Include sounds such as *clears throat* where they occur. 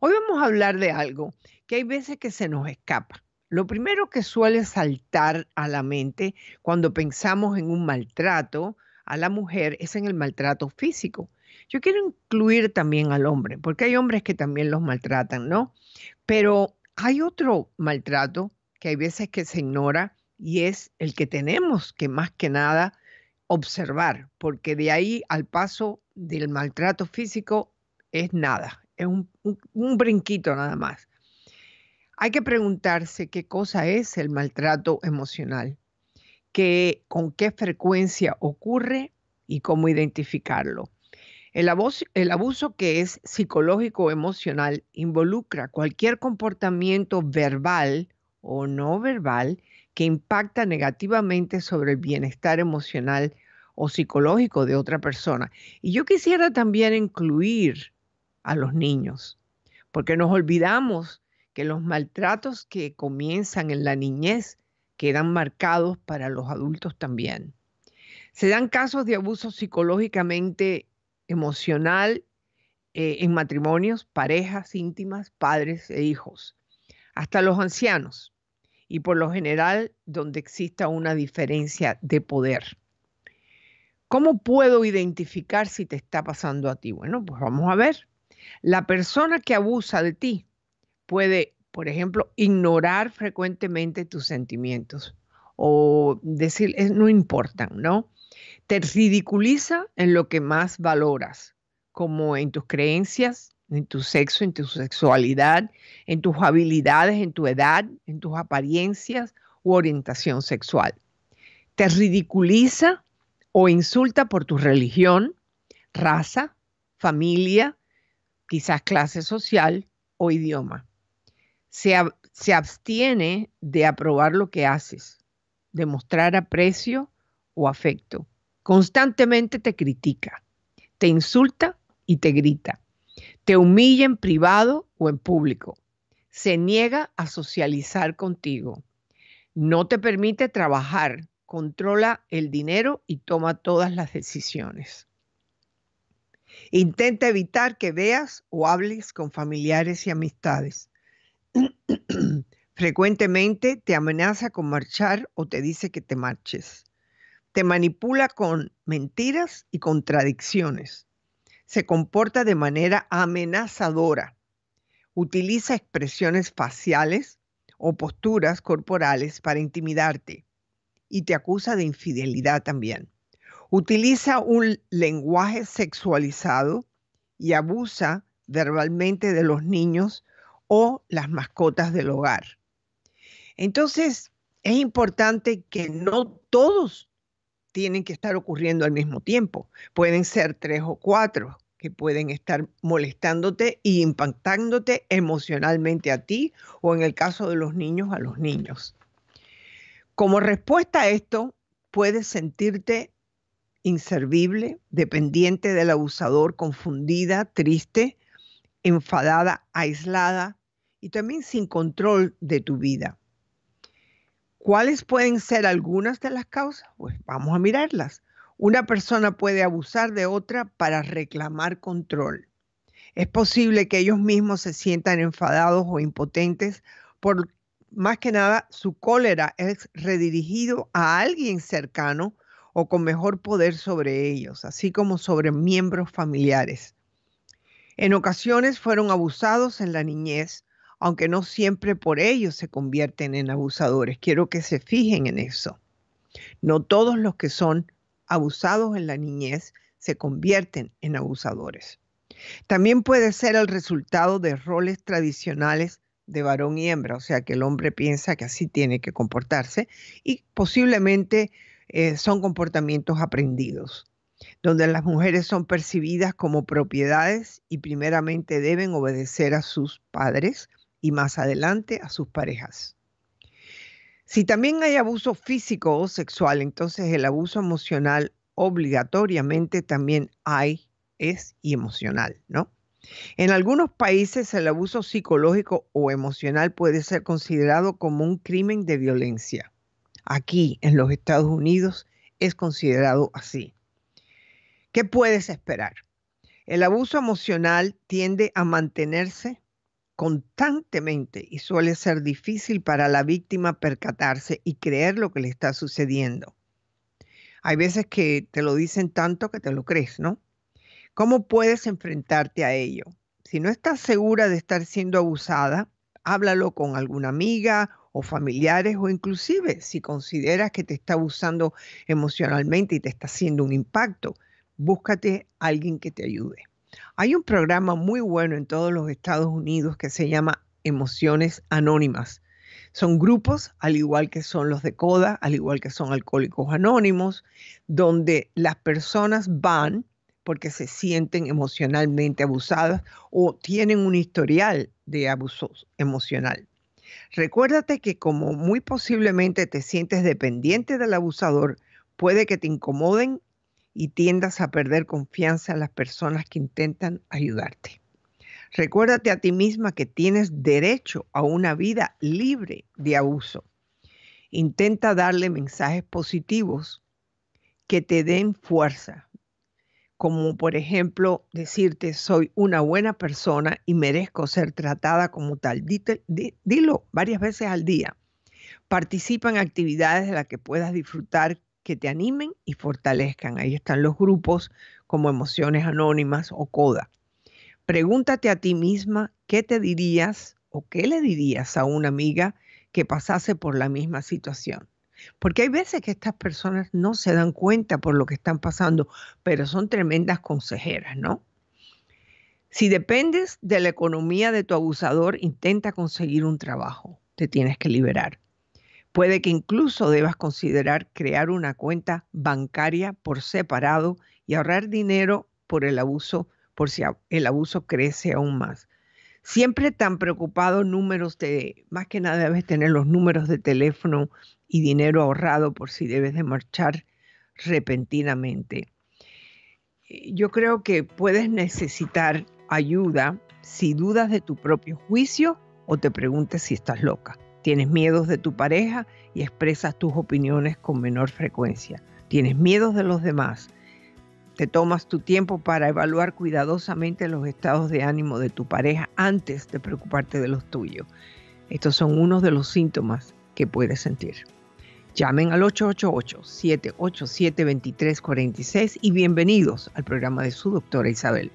Hoy vamos a hablar de algo que hay veces que se nos escapa. Lo primero que suele saltar a la mente cuando pensamos en un maltrato a la mujer es en el maltrato físico. Yo quiero incluir también al hombre, porque hay hombres que también los maltratan, ¿no? Pero hay otro maltrato que hay veces que se ignora y es el que tenemos que más que nada observar, porque de ahí al paso del maltrato físico es nada, es un, brinquito nada más. Hay que preguntarse qué cosa es el maltrato emocional, que, con qué frecuencia ocurre y cómo identificarlo. El abuso, el abuso, que es psicológico emocional involucra cualquier comportamiento verbal o no verbal que impacta negativamente sobre el bienestar emocional o psicológico de otra persona. Y yo quisiera también incluir a los niños, porque nos olvidamos que los maltratos que comienzan en la niñez quedan marcados para los adultos también. Se dan casos de abuso psicológicamente emocional eh, en matrimonios, parejas íntimas, padres e hijos, hasta los ancianos y por lo general donde exista una diferencia de poder. ¿Cómo puedo identificar si te está pasando a ti? Bueno, pues vamos a ver. La persona que abusa de ti puede, por ejemplo, ignorar frecuentemente tus sentimientos o decir, no importan, ¿no? Te ridiculiza en lo que más valoras, como en tus creencias, en tu sexo, en tu sexualidad, en tus habilidades, en tu edad, en tus apariencias u orientación sexual. Te ridiculiza o insulta por tu religión, raza, familia, quizás clase social o idioma. Se, se abstiene de aprobar lo que haces, de mostrar aprecio o afecto. Constantemente te critica, te insulta y te grita. Te humilla en privado o en público. Se niega a socializar contigo. No te permite trabajar. Controla el dinero y toma todas las decisiones. Intenta evitar que veas o hables con familiares y amistades. *clears throat* Frecuentemente te amenaza con marchar o te dice que te marches. Te manipula con mentiras y contradicciones. Se comporta de manera amenazadora. Utiliza expresiones faciales o posturas corporales para intimidarte y te acusa de infidelidad también utiliza un lenguaje sexualizado y abusa verbalmente de los niños o las mascotas del hogar. Entonces, es importante que no todos tienen que estar ocurriendo al mismo tiempo. Pueden ser tres o cuatro que pueden estar molestándote y impactándote emocionalmente a ti o en el caso de los niños a los niños. Como respuesta a esto, puedes sentirte inservible, dependiente del abusador, confundida, triste, enfadada, aislada y también sin control de tu vida. ¿Cuáles pueden ser algunas de las causas? Pues vamos a mirarlas. Una persona puede abusar de otra para reclamar control. Es posible que ellos mismos se sientan enfadados o impotentes por más que nada su cólera es redirigido a alguien cercano o con mejor poder sobre ellos, así como sobre miembros familiares. En ocasiones fueron abusados en la niñez, aunque no siempre por ello se convierten en abusadores. Quiero que se fijen en eso. No todos los que son abusados en la niñez se convierten en abusadores. También puede ser el resultado de roles tradicionales de varón y hembra, o sea que el hombre piensa que así tiene que comportarse y posiblemente eh, son comportamientos aprendidos, donde las mujeres son percibidas como propiedades y primeramente deben obedecer a sus padres y más adelante a sus parejas. Si también hay abuso físico o sexual, entonces el abuso emocional obligatoriamente también hay, es y emocional, ¿no? En algunos países el abuso psicológico o emocional puede ser considerado como un crimen de violencia aquí en los Estados Unidos es considerado así. ¿Qué puedes esperar? El abuso emocional tiende a mantenerse constantemente y suele ser difícil para la víctima percatarse y creer lo que le está sucediendo. Hay veces que te lo dicen tanto que te lo crees, ¿no? ¿Cómo puedes enfrentarte a ello? Si no estás segura de estar siendo abusada, háblalo con alguna amiga o familiares o inclusive si consideras que te está abusando emocionalmente y te está haciendo un impacto, búscate a alguien que te ayude. Hay un programa muy bueno en todos los Estados Unidos que se llama Emociones Anónimas. Son grupos, al igual que son los de CODA, al igual que son Alcohólicos Anónimos, donde las personas van porque se sienten emocionalmente abusadas o tienen un historial de abuso emocional. Recuérdate que como muy posiblemente te sientes dependiente del abusador, puede que te incomoden y tiendas a perder confianza en las personas que intentan ayudarte. Recuérdate a ti misma que tienes derecho a una vida libre de abuso. Intenta darle mensajes positivos que te den fuerza, como por ejemplo decirte soy una buena persona y merezco ser tratada como tal. dilo varias veces al día. Participa en actividades de las que puedas disfrutar que te animen y fortalezcan. Ahí están los grupos como Emociones Anónimas o CODA. Pregúntate a ti misma qué te dirías o qué le dirías a una amiga que pasase por la misma situación. Porque hay veces que estas personas no se dan cuenta por lo que están pasando, pero son tremendas consejeras, ¿no? Si dependes de la economía de tu abusador, intenta conseguir un trabajo. Te tienes que liberar. Puede que incluso debas considerar crear una cuenta bancaria por separado y ahorrar dinero por el abuso, por si el abuso crece aún más. Siempre tan preocupado números de, más que nada debes tener los números de teléfono y dinero ahorrado por si debes de marchar repentinamente. Eh, yo creo que puedes necesitar ayuda si dudas de tu propio juicio o te preguntes si estás loca. Tienes miedos de tu pareja y expresas tus opiniones con menor frecuencia. Tienes miedos de los demás. Te tomas tu tiempo para evaluar cuidadosamente los estados de ánimo de tu pareja antes de preocuparte de los tuyos. Estos son unos de los síntomas que puedes sentir. Llamen al 888-787-2346 y bienvenidos al programa de su doctora Isabel.